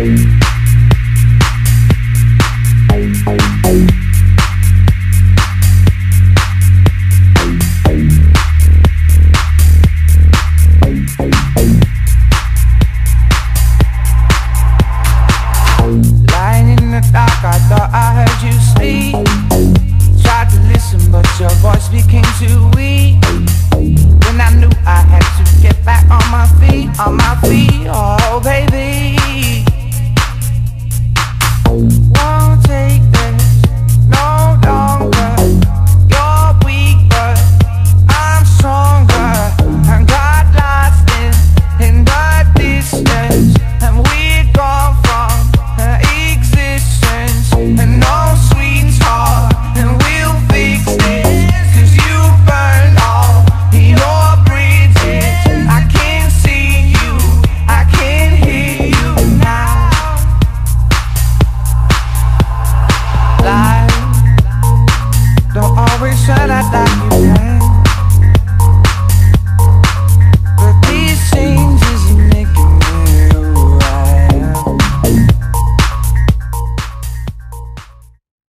Bye.